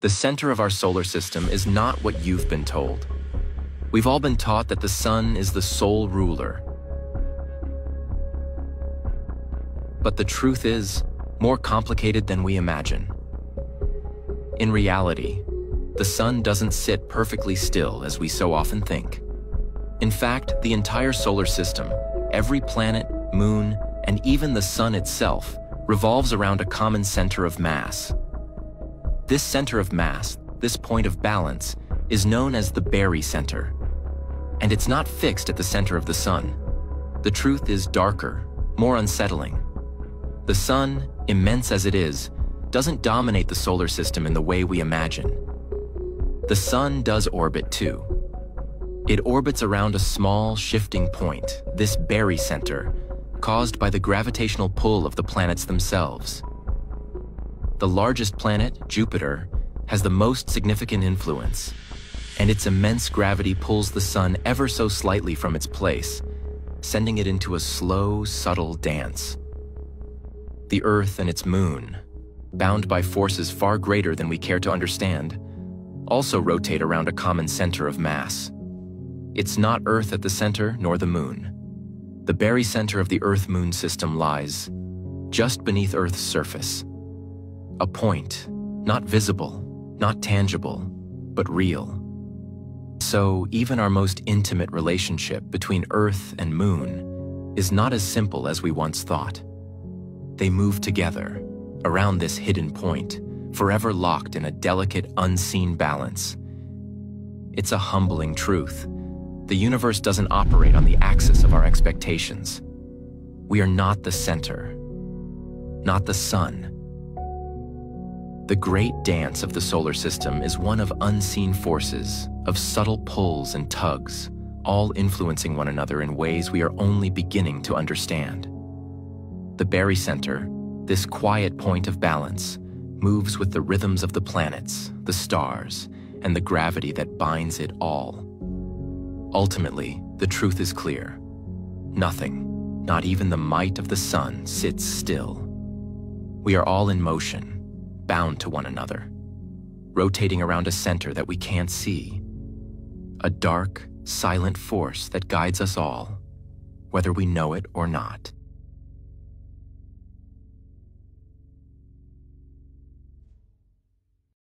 The center of our solar system is not what you've been told. We've all been taught that the sun is the sole ruler. But the truth is more complicated than we imagine. In reality, the sun doesn't sit perfectly still as we so often think. In fact, the entire solar system, every planet, moon, and even the sun itself revolves around a common center of mass. This center of mass, this point of balance, is known as the barycenter. And it's not fixed at the center of the sun. The truth is darker, more unsettling. The sun, immense as it is, doesn't dominate the solar system in the way we imagine. The sun does orbit too. It orbits around a small, shifting point, this barycenter, caused by the gravitational pull of the planets themselves. The largest planet, Jupiter, has the most significant influence, and its immense gravity pulls the sun ever so slightly from its place, sending it into a slow, subtle dance. The Earth and its moon, bound by forces far greater than we care to understand, also rotate around a common center of mass. It's not Earth at the center, nor the Moon. The barycenter of the Earth-Moon system lies just beneath Earth's surface. A point, not visible, not tangible, but real. So even our most intimate relationship between Earth and Moon is not as simple as we once thought. They move together, around this hidden point, forever locked in a delicate, unseen balance. It's a humbling truth the universe doesn't operate on the axis of our expectations. We are not the center, not the sun. The great dance of the solar system is one of unseen forces, of subtle pulls and tugs, all influencing one another in ways we are only beginning to understand. The barycenter, this quiet point of balance, moves with the rhythms of the planets, the stars, and the gravity that binds it all. Ultimately, the truth is clear. Nothing, not even the might of the sun, sits still. We are all in motion, bound to one another, rotating around a center that we can't see. A dark, silent force that guides us all, whether we know it or not.